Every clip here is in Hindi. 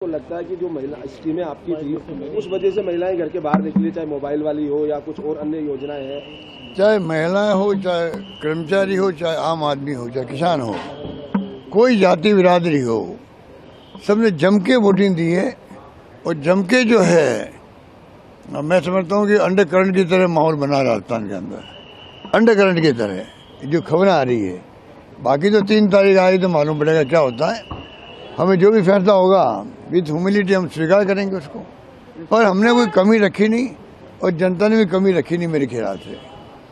को लगता है कि जो महिला, स्कीमें आपकी थी, उस वजह से महिलाएँ घर के बाहर निकली, चाहे मोबाइल वाली हो या कुछ और अन्य योजनाएँ हैं? चाहे महिलाएँ हो, चाहे कर्मचारी हो, चाहे आम आदमी हो, चाहे किसान हो, कोई जाति बिरादरी हो, सबने जम के वोटिंग दी है और जम के जो है मैं समझता हूँ कि अंडर करंट की तरह माहौल बना राजस्थान के अंदर। अंडर करंट की तरह, जो खबरें आ रही है, बाकी तो तीन तारीख आ आई तो मालूम पड़ेगा क्या होता है। हमें जो भी फैसला होगा विथ ह्यूमिलिटी हम स्वीकार करेंगे उसको। और हमने कोई कमी रखी नहीं और जनता ने भी कमी रखी नहीं मेरे ख्याल से।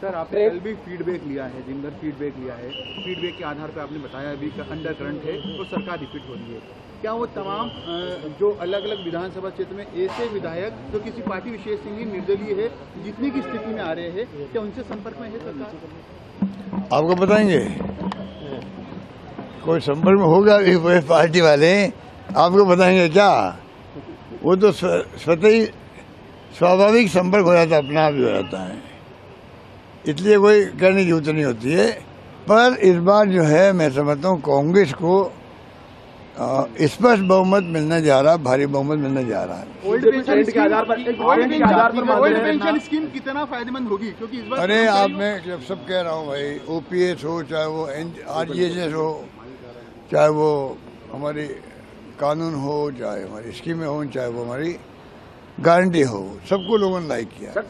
सर आपने कल भी फीडबैक लिया है दिन भर फीडबैक लिया है। फीडबैक के आधार पर आपने बताया अभी का अंडर करंट है तो सरकार रिपीट हो रही है। क्या वो तमाम जो अलग अलग विधानसभा क्षेत्र में ऐसे विधायक जो किसी पार्टी विशेष से नहीं निर्दलीय है जितनी की स्थिति में आ रहे हैं क्या उनसे संपर्क में है सरकार? आपको बताएँगे? कोई संपर्क में होगा भी कोई पार्टी वाले? आपको बताएँगे क्या? वो तो स्वतः ही स्वाभाविक संपर्क हो जाता है अपना आप ही हो जाता है। इसलिए कोई कहने की ज़रूरत नहीं होती है। पर इस बार जो है मैं समझता हूँ कांग्रेस को स्पष्ट बहुमत मिलने जा रहा है भारी बहुमत मिलने जा रहा है। ओल्ड ट्रेंड के आधार पर- एक ट्रेंड के आधार पर मान ओल्ड रहे पेंशन स्कीम कितना फ़ायदेमंद होगी? क्योंकि इस बार अरे आप मैं जब सब कह रहा हूँ भाई ओपीएस हो चाहे वो आर जी एस हो चाहे वो हमारी कानून हो, चाहे हमारी स्कीमें हों, चाहे वो हमारी गारंटी हो, सबको लोगों ने लाइक किया।